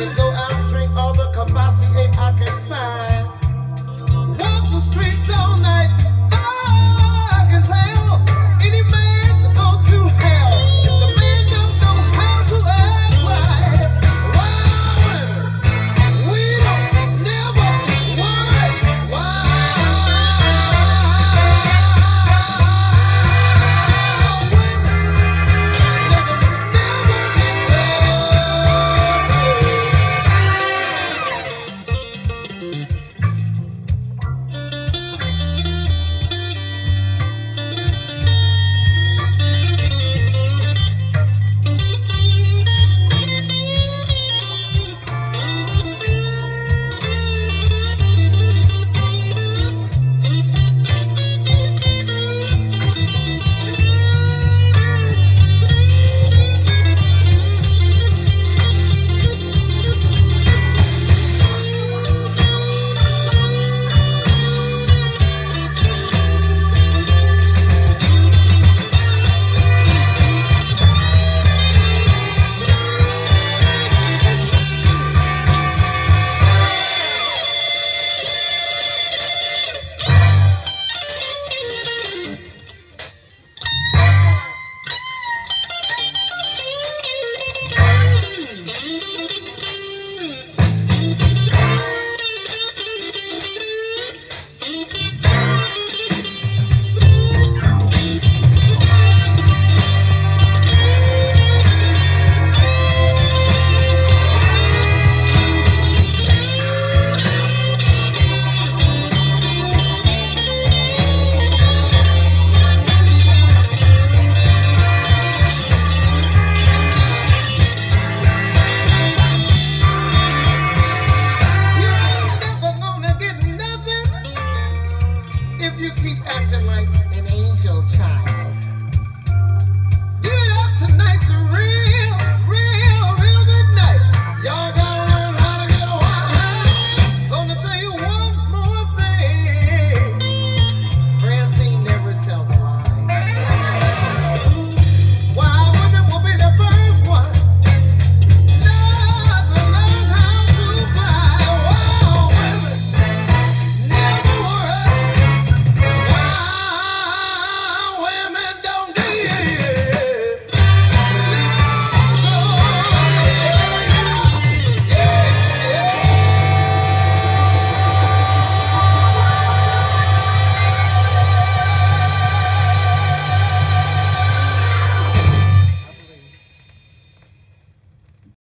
the door. you keep acting like an angel child.